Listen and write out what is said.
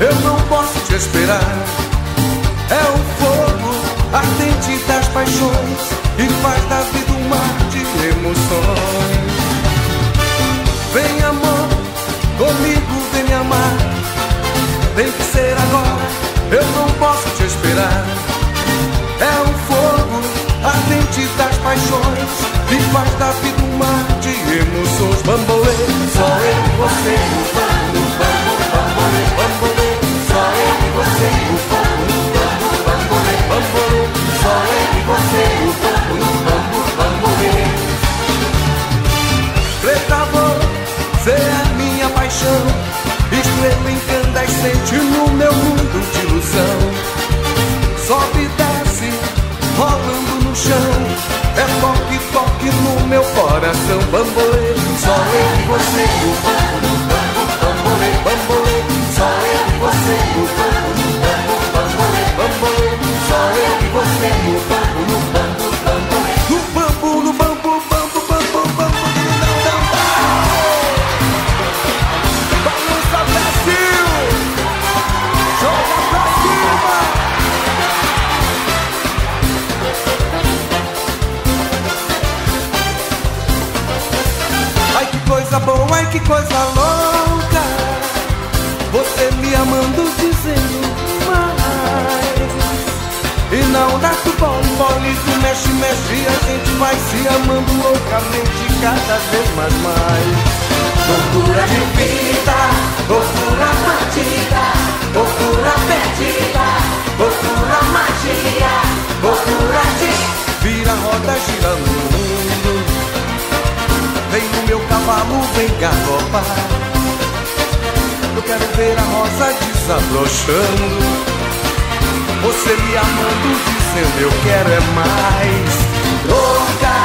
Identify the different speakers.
Speaker 1: eu não posso te esperar. É o fogo ardente das paixões e faz da vida um mar de emoções. Vem amor, comigo vem me amar. Tem que ser agora, eu não posso te esperar. É o fogo ardente das paixões e faz da vida um mar de emoções. Bambolê, só eu você incandescente no meu mundo de ilusão. Sobe e desce, rolando no chão. É toque, toque no meu coração Bambolê, que coisa louca. Você me amando dizendo mais. E não dá tu tu mexe, mexe. A gente vai se amando loucamente cada vez mais mais. Loucura de vida, loucura partida. Loucura perdida, loucura magia. Loucura de Vira roda, gira no mundo. Vem no meu cavalo, vem galopar Eu quero ver a rosa desabrochando. Você me amando, dizendo eu quero é mais. Louca,